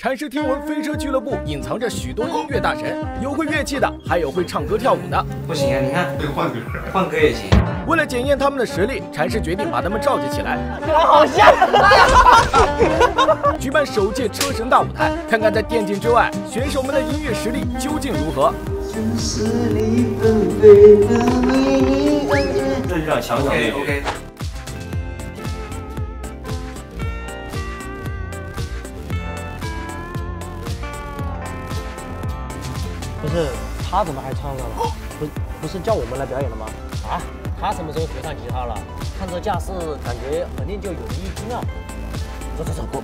禅师听闻飞车俱乐部隐藏着许多音乐大神，有会乐器的，还有会唱歌跳舞的。不行啊，你看换歌，换歌也行。为了检验他们的实力，禅师决定把他们召集起来，好像。举办首届车神大舞台，看看在电竞之外，选手们的音乐实力究竟如何。这就让强强 OK。不是他怎么还唱上了？不不是叫我们来表演的吗？啊，他什么时候学上吉他了？看这架势，感觉肯定就有一拼了。走走走，过。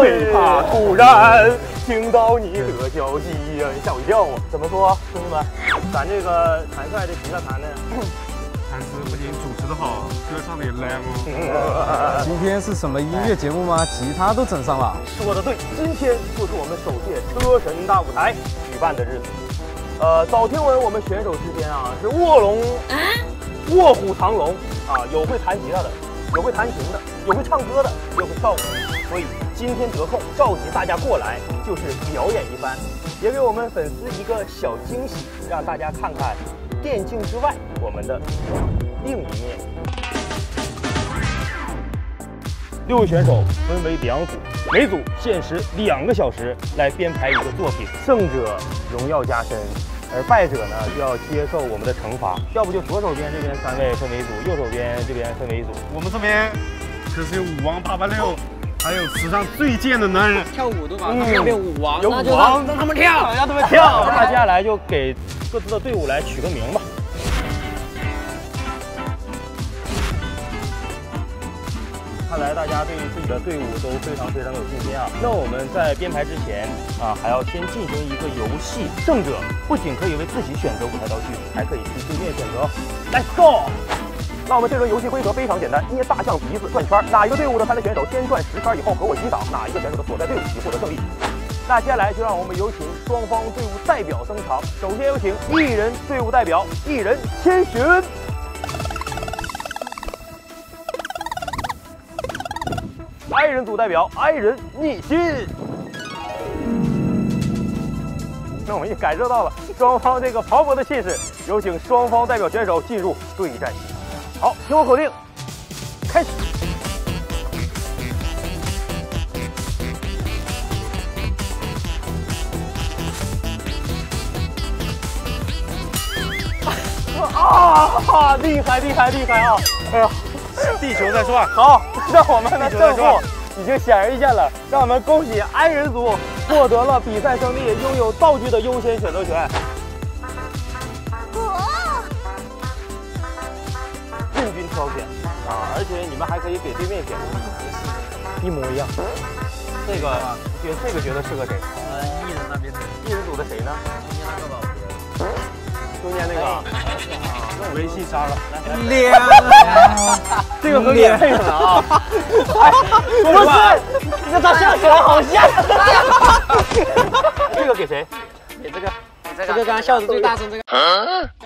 最怕突然听到你的消息呀，吓我一跳啊！怎么说，兄弟们？咱这个谭帅这吉他弹的。谭师不仅主持的好，歌唱的也烂哦。今天是什么音乐节目吗？吉他都整上了。说的对，今天就是我们首届车神大舞台举办的日子。呃，早听闻我们选手之间啊是卧龙，卧虎藏龙啊，有会弹吉他的，有会弹琴的，有会唱歌的，有会跳舞。所以今天得空召集大家过来，就是表演一番，也给我们粉丝一个小惊喜，让大家看看。电竞之外，我们的另一面。六位选手分为两组，每组限时两个小时来编排一个作品，胜者荣耀加身，而败者呢就要接受我们的惩罚。要不就左手边这边三位分为一组，右手边这边分为一组。我们这边可是有舞王八八六，还有史上最贱的男人，跳舞对吧？那边舞王，有舞王，让他们跳，让他们跳。那接下来就给。各自的队伍来取个名吧。看来大家对自己的队伍都非常非常有信心啊！那我们在编排之前啊，还要先进行一个游戏，胜者不仅可以为自己选择舞台道具，还可以替对面选择。Let's go！那我们这轮游戏规则非常简单，捏大象鼻子转圈，哪一个队伍的参赛选手先转十圈以后和我击掌，哪一个选手的所在队伍即获得胜利。那接下来就让我们有请双方队伍代表登场。首先有请一人队伍代表，一人千寻。爱人组代表，爱人逆心。那我们也感受到了双方这个磅礴的气势，有请双方代表选手进入对战席。好，听我口令，开始。啊！厉害厉害厉害啊！哎呀，地球在转。好，让我们的胜负已经显而易见了。让我们恭喜 I 人组获得了比赛胜利，拥有道具的优先选择权。挑选啊！而且你们还可以给对面选，一模一样。这个觉这个觉得适合谁？呃，艺人那边的。艺人组的谁呢？中间那个吧。中间那个。用微信杀了，脸，这个很脸配了啊！不是，这他笑起来好像。这个给谁？给这个，这个刚刚笑的最大声这个。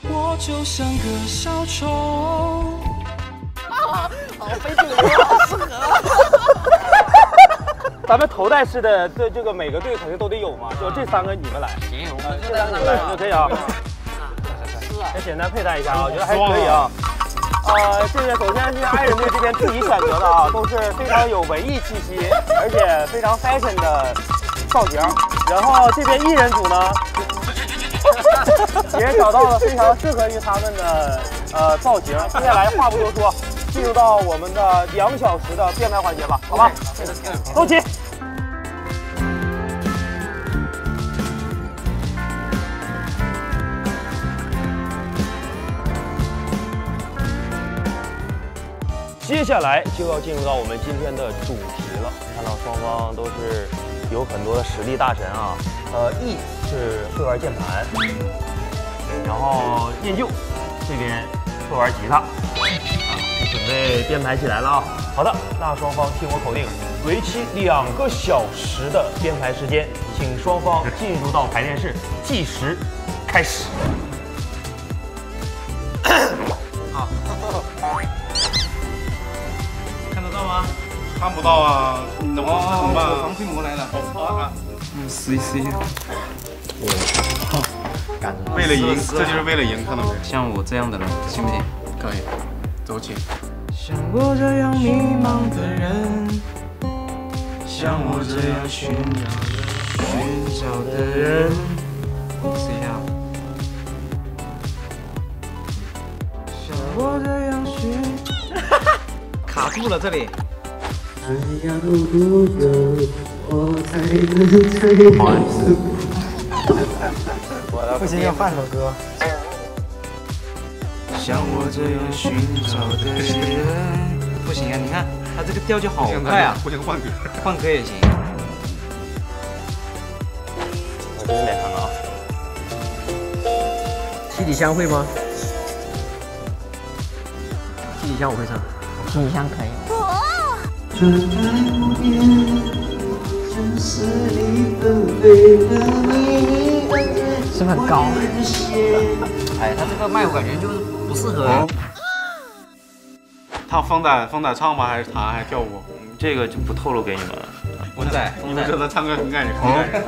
我就像个小丑。啊，好适合 咱们头戴式的这这个每个队肯定都得有嘛，就这三个你们来。行，我们这三个来就可以啊。先简单佩戴一下啊，我觉得还可以啊。呃，这个首先是爱人队这边自己选择的啊，都是非常有文艺气息，而且非常 fashion 的造型。然后这边艺人组呢，也找到了非常适合于他们的呃造型。接下来话不多说，进入到我们的两小时的编排环节吧，好吧？走起。接下来就要进入到我们今天的主题了。看到双方都是有很多的实力大神啊，呃，E 是会玩键盘，然后念旧这边会玩吉他，啊，准备编排起来了啊！好的，那双方听我口令，为期两个小时的编排时间，请双方进入到排练室，计时开始。啊！看得到吗？看不到啊！怎么怎么防窥膜来了？啊！嗯，试一试。为了赢，这就是为了赢，看到没有像我这样的人，信不信？可以。走起。像我这样迷茫的人，像我这样寻找寻找的人，试一下。像我这样寻，卡住了这里。不行，要换首歌。像我这样寻找的人，不行啊！你看他这个调就好快啊，不行换歌。换歌也行。我真是没看到啊。七里香会吗？七里香我会唱。七里香可以。是不是很高？哎，他这个麦我感觉就是不适合。他风仔风仔唱吗？还是弹还是跳舞？这个就不透露给你们了。风仔，你们知道他唱歌很感人，很感人。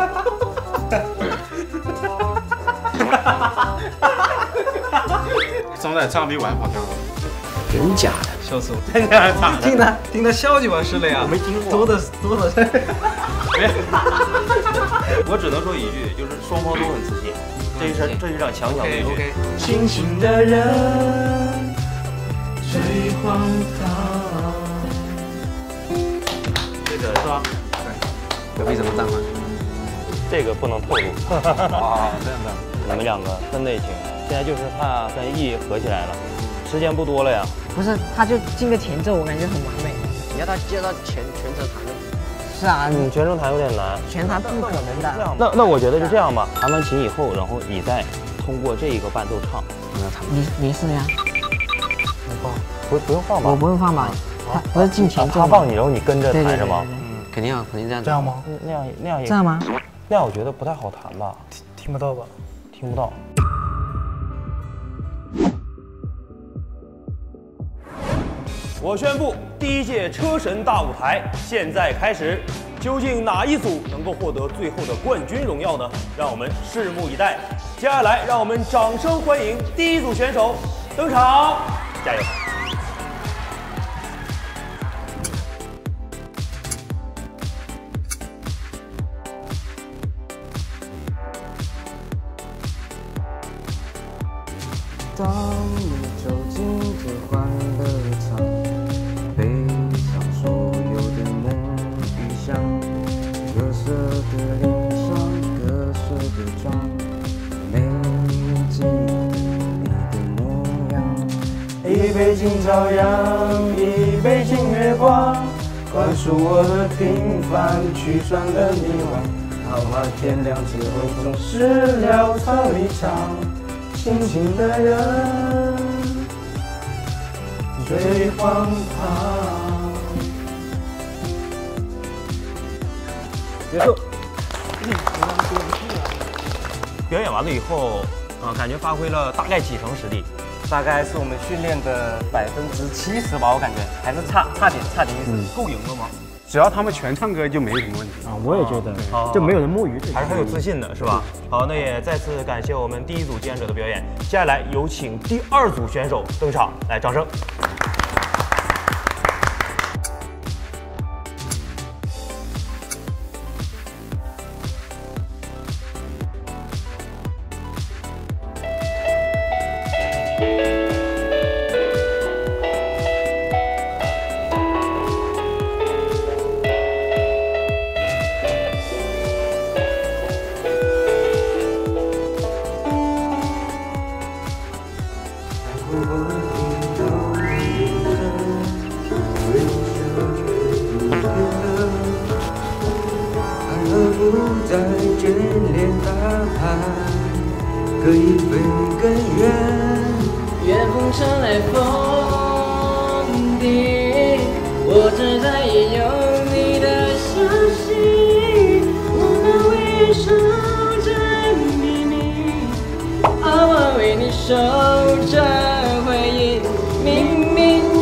风仔唱比我还好跳。真假的？笑死我！真的唱听他听他笑就完事了呀。我没听过。多的多的。我只能说一句，就是双方都很自信，这一场这一场强强对 OK 决。清醒的人最荒唐。这个是吧？对隔壁怎么站吗？这个不能透露。啊，这样的。你们两个分得清，现在就是怕跟 E 合起来了，时间不多了呀。不是，他就进个前奏，我感觉很完美。你要他接到前全程弹的。是啊，你，全程弹有点难。全弹不可能的。那那我觉得就这样吧，弹完琴以后，然后你再通过这一个伴奏唱。你你是呀？不不用放吧？我不用放吧？他不是进前奏吗？他放你，然后你跟着弹是吗？肯定要肯定这样。这样吗？那样那样也这样吗？那样我觉得不太好弹吧？听不到吧？听不到。我宣布，第一届车神大舞台现在开始。究竟哪一组能够获得最后的冠军荣耀呢？让我们拭目以待。接下来，让我们掌声欢迎第一组选手登场，加油！一杯敬朝阳，一杯敬月光，灌输我的平凡，驱散了迷惘。好吗？天亮之后总是潦草离场。清醒的人最荒唐。结束。表演完了以后，啊，感觉发挥了大概几成实力？大概是我们训练的百分之七十吧，我感觉还是差差点差点意思。够赢了吗？只要他们全唱歌就没有什么问题。啊，我也觉得好，就没有人摸鱼。还是很有自信的，是吧？好，那也再次感谢我们第一组志愿者的表演。接下来有请第二组选手登场，来，掌声。可以飞更远。远风传来风笛，我只在意有你的消息。我们为守着秘密，而我为你守着回忆。明明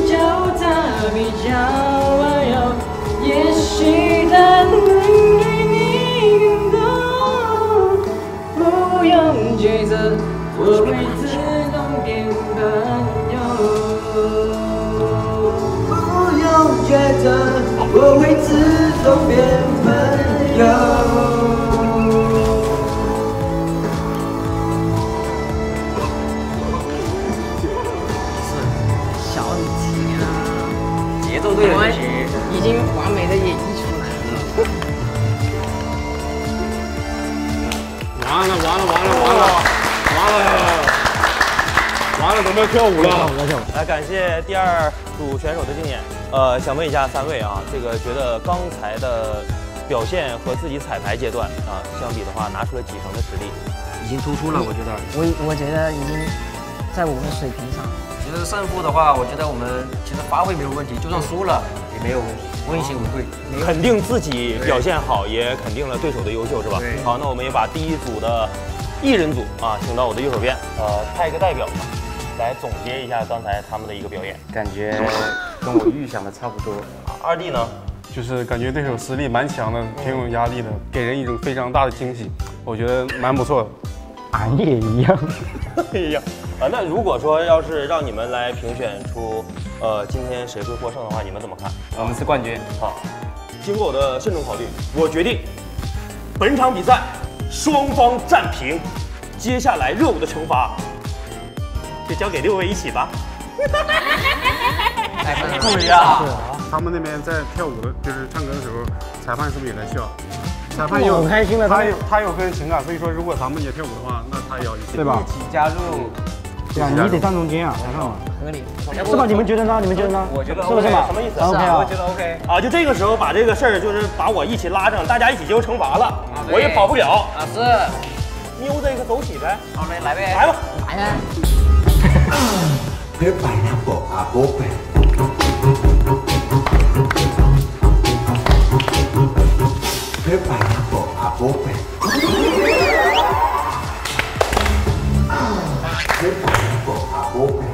就他比较我会自动变朋友。不用觉得我会自第二组选手的竞演。呃，想问一下三位啊，这个觉得刚才的表现和自己彩排阶段啊相比的话，拿出了几成的实力？已经突出了，我觉得。我我觉得已经在我们水平上。其实胜负的话，我觉得我们其实发挥没有问题，就算输了也没有问题，问心无愧。肯定自己表现好，也肯定了对手的优秀，是吧？对好，那我们也把第一组的艺人组啊，请到我的右手边，呃，派一个代表来总结一下刚才他们的一个表演。感觉跟我预想的差不多。二弟呢？就是感觉对手实力蛮强的，挺有压力的，给人一种非常大的惊喜，我觉得蛮不错的。俺也一样。哎呀，啊，那如果说要是让你们来评选出，呃，今天谁会获胜的话，你们怎么看？我们是冠军，好，经过我的慎重考虑，我决定本场比赛双方战平，接下来热舞的惩罚就交给六位一起吧。不一样。他们那边在跳舞的，就是唱歌的时候，裁判是不是也在笑？裁判有开心的他有他有个人情感，所以说如果咱们也跳舞的话，那他也要一起，对吧一起加入，对啊，你得站中间啊，裁判。合理。是吧？你们觉得呢？你们觉得呢？我觉得是不是嘛？什么意思？OK 啊我觉得 OK。啊，就这个时候把这个事儿，就是把我一起拉上，大家一起接受惩罚了，对我也跑不了。啊是，music 走起呗，好嘞，来呗。来吧。来呀！Their pineapple are open. Their pineapple are open. Their pineapple are open.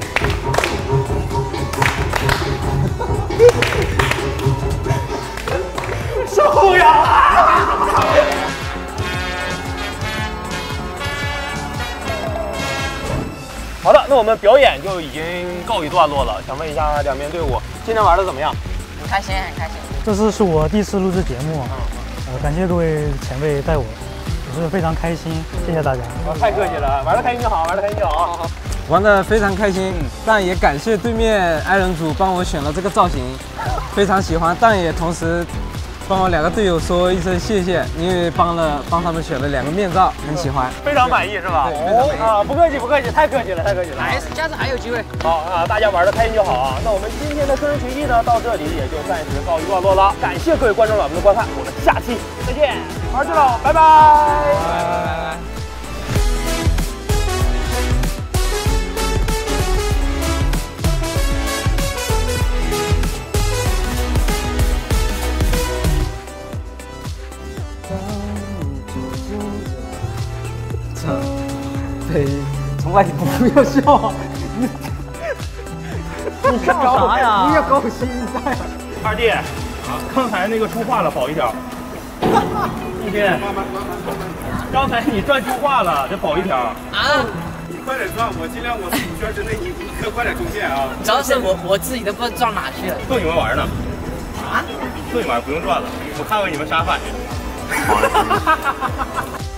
那我们表演就已经告一段落了。想问一下两边队伍，今天玩的怎么样？很开心，很开心。这次是我第一次录制节目，呃，感谢各位前辈带我，我是非常开心，谢谢大家。太客气了，玩的开心就好，玩的开心就好。玩的非常开心，但也感谢对面爱人组帮我选了这个造型，非常喜欢，但也同时帮我两个队友说一声谢谢，因为帮了帮他们选了两个面罩，很喜欢。非常满意是吧？对非常满意啊，不客气不客气，太客气了，太客气了。来，下次还有机会。好啊，大家玩的开心就好啊。那我们今天的个人群艺呢，到这里也就暂时告一段落了。感谢各位观众老们的观看，我们下期再见，玩去了，拜拜。拜拜拜拜。不要笑啊！你笑啥呀？不要搞心态。二弟，啊，刚才那个出话了，保一条。一天，刚才你转出话了，得保一条。啊！你快点转，我尽量我五圈之内你你可快点出现啊！主要是我我自己都不知道转哪去了。逗你们玩呢。啊？逗你玩不用转了，我看看你们啥反应。